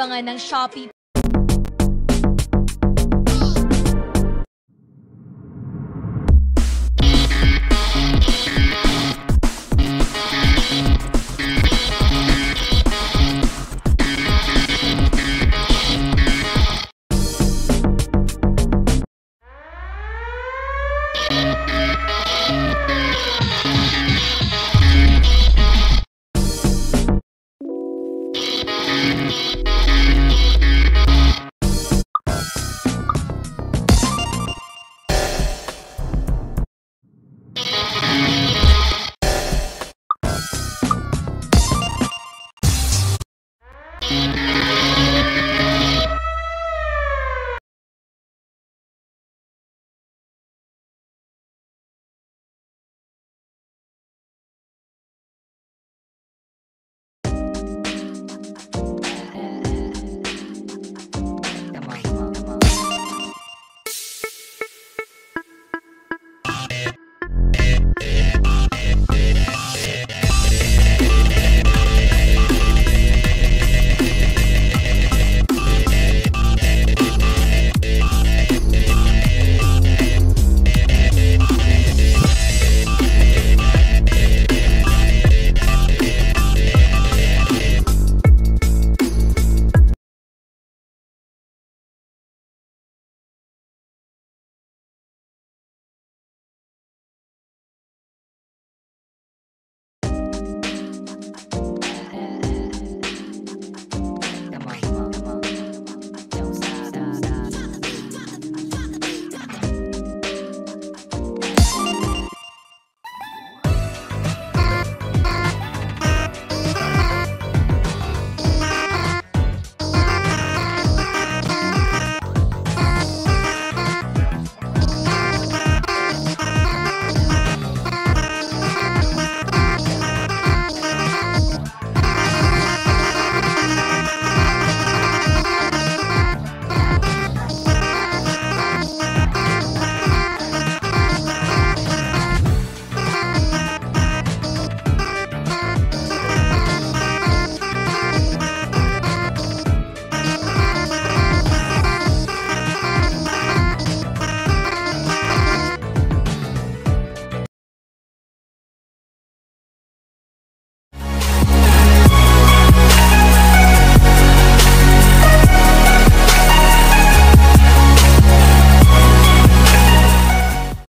abangan ng Shopee